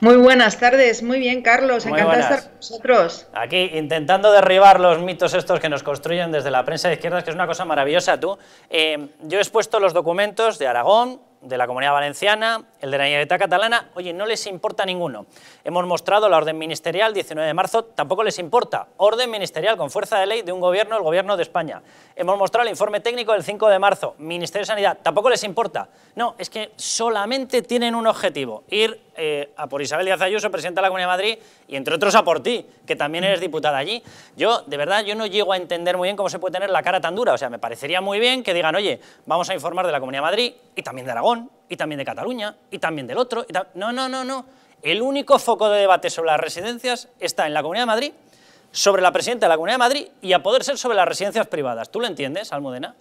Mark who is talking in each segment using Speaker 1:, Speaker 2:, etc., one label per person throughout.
Speaker 1: Muy buenas tardes, muy bien Carlos, encantado de estar con vosotros.
Speaker 2: Aquí intentando derribar los mitos estos que nos construyen desde la prensa de izquierdas, que es una cosa maravillosa. Tú, eh, yo he expuesto los documentos de Aragón, de la Comunidad Valenciana, el de la Generalitat Catalana, oye, no les importa ninguno. Hemos mostrado la orden ministerial, 19 de marzo, tampoco les importa. Orden ministerial con fuerza de ley de un gobierno, el gobierno de España. Hemos mostrado el informe técnico del 5 de marzo, Ministerio de Sanidad, tampoco les importa. No, es que solamente tienen un objetivo, ir eh, a por Isabel Díaz Ayuso, presidenta de la Comunidad de Madrid, y entre otros a por ti, que también eres diputada allí. Yo, de verdad, yo no llego a entender muy bien cómo se puede tener la cara tan dura. O sea, me parecería muy bien que digan, oye, vamos a informar de la Comunidad de Madrid y también de Aragón, y también de Cataluña, y también del otro. no, no, no, no. El único foco de debate sobre las residencias está en la Comunidad de Madrid, sobre la presidenta de la Comunidad de Madrid y a poder ser sobre las residencias privadas. ¿Tú lo entiendes, Almudena?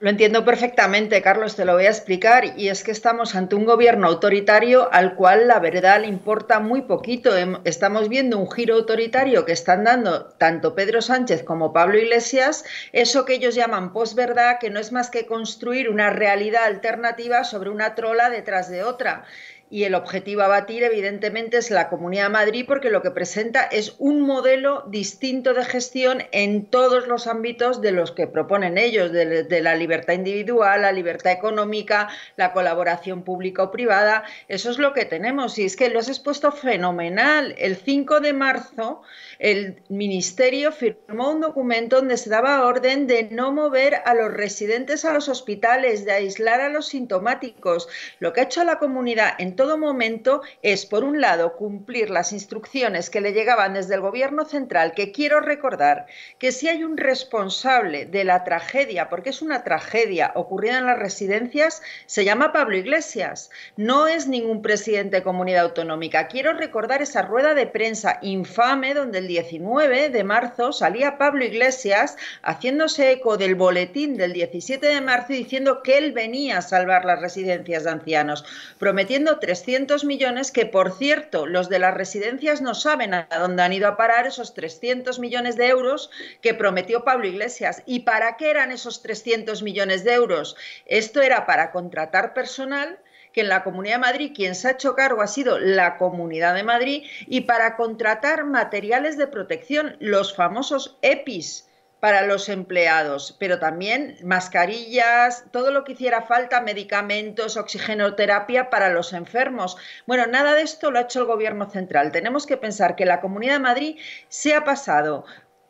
Speaker 1: Lo entiendo perfectamente, Carlos, te lo voy a explicar. Y es que estamos ante un gobierno autoritario al cual la verdad le importa muy poquito. Estamos viendo un giro autoritario que están dando tanto Pedro Sánchez como Pablo Iglesias, eso que ellos llaman posverdad, que no es más que construir una realidad alternativa sobre una trola detrás de otra y el objetivo a batir evidentemente es la Comunidad de Madrid porque lo que presenta es un modelo distinto de gestión en todos los ámbitos de los que proponen ellos, de, la libertad individual, la libertad económica, la colaboración pública o privada. Eso es lo que tenemos y es que lo has expuesto fenomenal. El 5 de marzo el Ministerio firmó un documento donde se daba orden de no mover a los residentes a los hospitales, de aislar a los sintomáticos. Lo que ha hecho la comunidad en todo momento es, por un lado, cumplir las instrucciones que le llegaban desde el Gobierno central, que quiero recordar que si hay un responsable de la tragedia, porque es una tragedia ocurrida en las residencias, se llama Pablo Iglesias. No es ningún presidente de comunidad autonómica. Quiero recordar esa rueda de prensa infame donde el 19 de marzo salía Pablo Iglesias haciéndose eco del boletín del 17 de marzo diciendo que él venía a salvar las residencias de ancianos, prometiendo 300 millones que, por cierto, los de las residencias no saben a dónde han ido a parar esos 300 millones de euros que prometió Pablo Iglesias. ¿Y para qué eran esos 300 millones de euros? Esto era para contratar personal que en la Comunidad de Madrid quien se ha hecho cargo ha sido la Comunidad de Madrid y para contratar materiales de protección, los famosos EPIs para los empleados, pero también mascarillas, todo lo que hiciera falta, medicamentos, oxigenoterapia para los enfermos. Bueno, nada de esto lo ha hecho el Gobierno central. Tenemos que pensar que la Comunidad de Madrid se ha pasado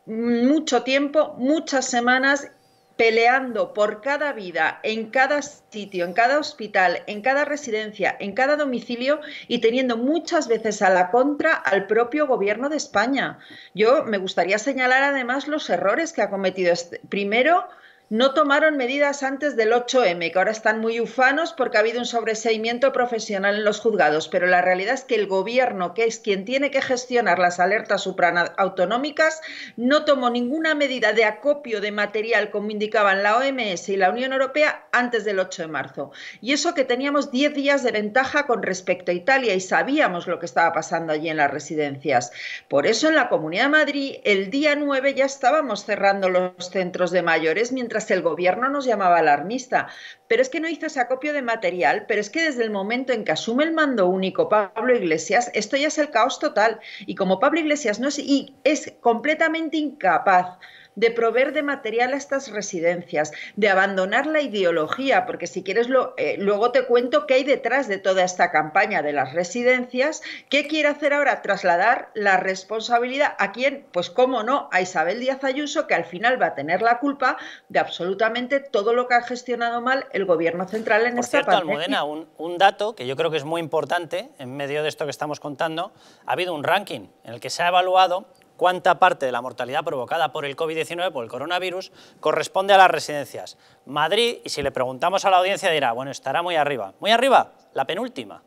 Speaker 1: mucho tiempo, muchas semanas peleando por cada vida, en cada sitio, en cada hospital, en cada residencia, en cada domicilio y teniendo muchas veces a la contra al propio gobierno de España. Yo me gustaría señalar además los errores que ha cometido. Este. Primero, no tomaron medidas antes del 8M, que ahora están muy ufanos porque ha habido un sobreseimiento profesional en los juzgados, pero la realidad es que el gobierno, que es quien tiene que gestionar las alertas supraautonómicas, no tomó ninguna medida de acopio de material como indicaban la OMS y la Unión Europea antes del 8 de marzo. Y eso que teníamos 10 días de ventaja con respecto a Italia y sabíamos lo que estaba pasando allí en las residencias. Por eso en la Comunidad de Madrid el día 9 ya estábamos cerrando los centros de mayores mientras el gobierno nos llamaba alarmista. Pero es que no hizo ese acopio de material, pero es que desde el momento en que asume el mando único Pablo Iglesias, esto ya es el caos total. Y como Pablo Iglesias no es, y es completamente incapaz de proveer de material a estas residencias, de abandonar la ideología, porque si quieres lo, eh, luego te cuento qué hay detrás de toda esta campaña de las residencias, qué quiere hacer ahora, trasladar la responsabilidad a quién, pues cómo no, a Isabel Díaz Ayuso, que al final va a tener la culpa de absolutamente todo lo que ha gestionado mal el gobierno central en
Speaker 2: Por
Speaker 1: esta
Speaker 2: cierto, Almudena, un, un dato que yo creo que es muy importante en medio de esto que estamos contando, ha habido un ranking en el que se ha evaluado cuánta parte de la mortalidad provocada por el COVID-19, por el coronavirus, corresponde a las residencias. Madrid, y si le preguntamos a la audiencia dirá, bueno, estará muy arriba. Muy arriba, la penúltima.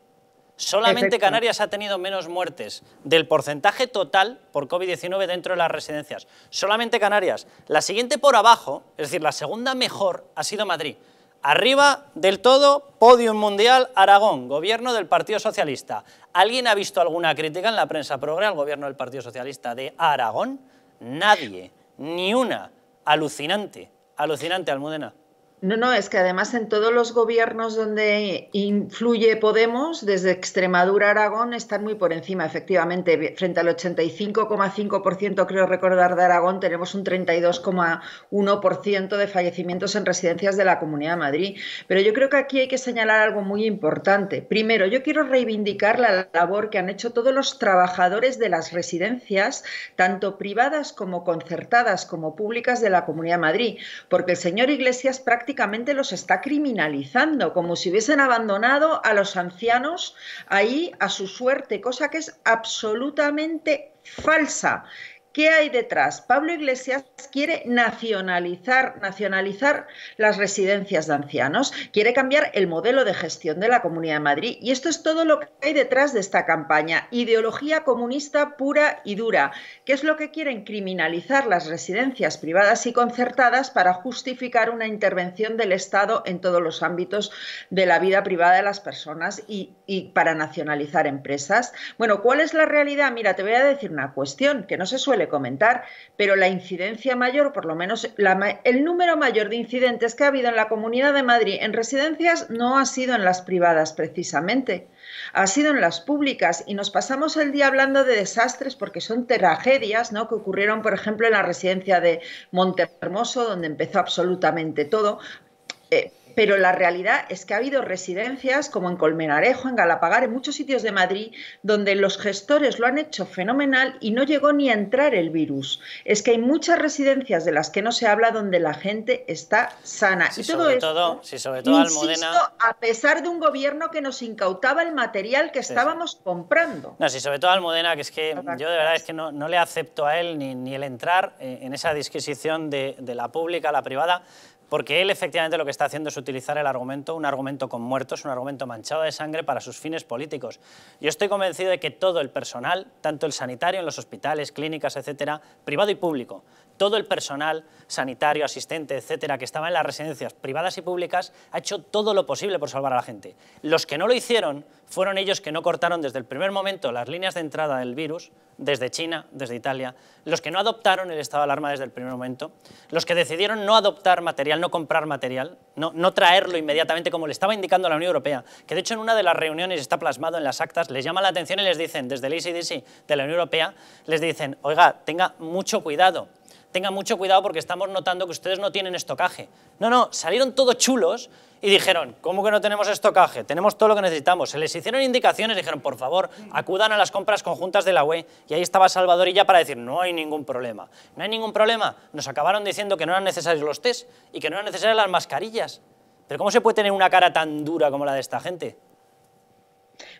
Speaker 2: Solamente Canarias ha tenido menos muertes del porcentaje total por COVID-19 dentro de las residencias. Solamente Canarias. La siguiente por abajo, es decir, la segunda mejor, ha sido Madrid. Arriba del todo, podium mundial, Aragón, gobierno del Partido Socialista. ¿Alguien ha visto alguna crítica en la prensa progre al gobierno del Partido Socialista de Aragón? Nadie, ni una. Alucinante, alucinante, Almudena.
Speaker 1: No, no, es que además en todos los gobiernos donde influye Podemos, desde Extremadura a Aragón, están muy por encima, efectivamente. Frente al 85,5% creo recordar de Aragón, tenemos un 32,1% de fallecimientos en residencias de la Comunidad de Madrid. Pero yo creo que aquí hay que señalar algo muy importante. Primero, yo quiero reivindicar la labor que han hecho todos los trabajadores de las residencias, tanto privadas como concertadas, como públicas de la Comunidad de Madrid, porque el señor Iglesias prácticamente los está criminalizando, como si hubiesen abandonado a los ancianos ahí a su suerte, cosa que es absolutamente falsa. ¿Qué hay detrás? Pablo Iglesias quiere nacionalizar, nacionalizar las residencias de ancianos, quiere cambiar el modelo de gestión de la Comunidad de Madrid y esto es todo lo que hay detrás de esta campaña. Ideología comunista pura y dura. ¿Qué es lo que quieren? Criminalizar las residencias privadas y concertadas para justificar una intervención del Estado en todos los ámbitos de la vida privada de las personas y, y para nacionalizar empresas. Bueno, ¿cuál es la realidad? Mira, te voy a decir una cuestión que no se suele comentar, pero la incidencia mayor, por lo menos el número mayor de incidentes que ha habido en la Comunidad de Madrid en residencias no ha sido en las privadas precisamente, ha sido en las públicas y nos pasamos el día hablando de desastres porque son tragedias ¿no? que ocurrieron, por ejemplo, en la residencia de Montehermoso, donde empezó absolutamente todo. Eh, pero la realidad es que ha habido residencias como en Colmenarejo, en Galapagar, en muchos sitios de Madrid, donde los gestores lo han hecho fenomenal y no llegó ni a entrar el virus. Es que hay muchas residencias de las que no se habla donde la gente está sana.
Speaker 2: y todo sobre todo, sobre todo Almudena...
Speaker 1: a pesar de un gobierno que nos incautaba el material que estábamos comprando.
Speaker 2: No, sí, sobre todo Almudena, que es que yo de verdad es que no, le acepto a él ni, ni el entrar eh, en esa disquisición de, de la pública a la privada, porque él efectivamente lo que está haciendo es utilizar el argumento, un argumento con muertos, un argumento manchado de sangre para sus fines políticos. Yo estoy convencido de que todo el personal, tanto el sanitario en los hospitales, clínicas, etcétera, privado y público, todo el personal sanitario, asistente, etcétera, que estaba en las residencias privadas y públicas, ha hecho todo lo posible por salvar a la gente. Los que no lo hicieron fueron ellos que no cortaron desde el primer momento las líneas de entrada del virus, desde China, desde Italia, los que no adoptaron el estado de alarma desde el primer momento, los que decidieron no adoptar material, no comprar material, no, traerlo inmediatamente como le estaba indicando la Unión Europea, que de hecho en una de las reuniones está plasmado en las actas, les llama la atención y les dicen, desde el ACDC de la Unión Europea, les dicen, oiga, tenga mucho cuidado, tengan mucho cuidado porque estamos notando que ustedes no tienen estocaje. No, no, salieron todos chulos y dijeron, ¿cómo que no tenemos estocaje? Tenemos todo lo que necesitamos. Se les hicieron indicaciones, dijeron, por favor, acudan a las compras conjuntas de la UE. Y ahí estaba Salvadorilla para decir, no hay ningún problema. No hay ningún problema. Nos acabaron diciendo que no eran necesarios los test y que no eran necesarias las mascarillas. Pero ¿cómo se puede tener una cara tan dura como la de esta gente?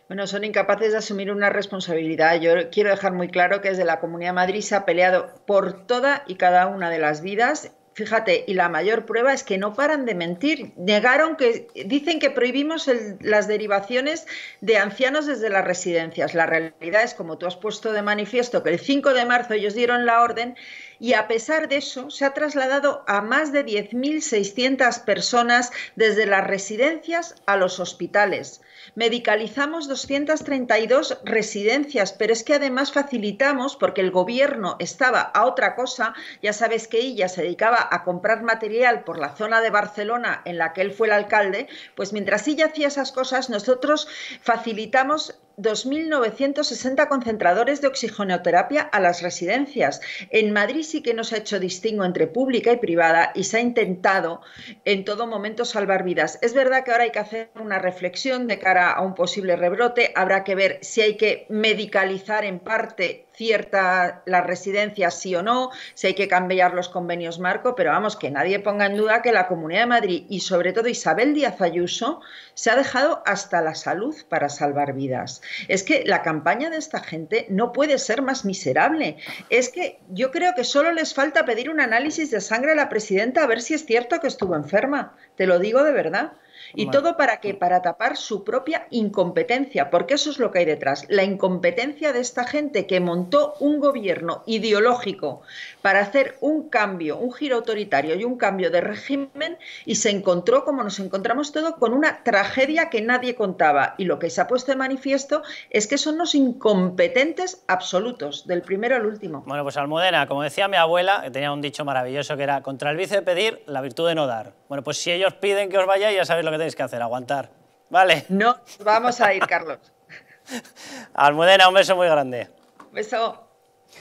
Speaker 1: Bueno, son incapaces de asumir una responsabilidad. Yo quiero dejar muy claro que desde la Comunidad de Madrid se ha peleado por toda y cada una de las vidas Fíjate, y la mayor prueba es que no paran de mentir. Negaron que dicen que prohibimos las derivaciones de ancianos desde las residencias. La realidad es, como tú has puesto de manifiesto, que el 5 de marzo ellos dieron la orden y a pesar de eso se ha trasladado a más de 10.600 personas desde las residencias a los hospitales. Medicalizamos 232 residencias, pero es que además facilitamos, porque el gobierno estaba a otra cosa, ya sabes que ella se dedicaba a comprar material por la zona de Barcelona en la que él fue el alcalde, pues mientras ella hacía esas cosas, nosotros facilitamos 2.960 concentradores de oxigenoterapia a las residencias. En Madrid sí que no se ha hecho distingo entre pública y privada y se ha intentado en todo momento salvar vidas. Es verdad que ahora hay que hacer una reflexión de cara a un posible rebrote. Habrá que ver si hay que medicalizar en parte cierta las residencias sí o no, si hay que cambiar los convenios marco, pero vamos, que nadie ponga en duda que la Comunidad de Madrid y sobre todo Isabel Díaz Ayuso se ha dejado hasta la salud para salvar vidas. Es que la campaña de esta gente no puede ser más miserable. Es que yo creo que solo les falta pedir un análisis de sangre a la presidenta a ver si es cierto que estuvo enferma. Te lo digo de verdad ¿Y todo para qué? Para tapar su propia incompetencia, porque eso es lo que hay detrás. La incompetencia de esta gente que montó un gobierno ideológico para hacer un cambio, un giro autoritario y un cambio de régimen y se encontró, como nos encontramos todo, con una tragedia que nadie contaba. Y lo que se ha puesto de manifiesto es que son los incompetentes absolutos, del primero al último.
Speaker 2: Bueno, pues Almudena, como decía mi abuela, que tenía un dicho maravilloso que era contra el vicio de pedir, la virtud de no dar. Bueno, pues si ellos piden que os vayáis, ya sabéis lo que tenéis que hacer, aguantar. ¿Vale?
Speaker 1: No, vamos a ir, Carlos.
Speaker 2: Almudena, un beso muy grande.
Speaker 1: Beso.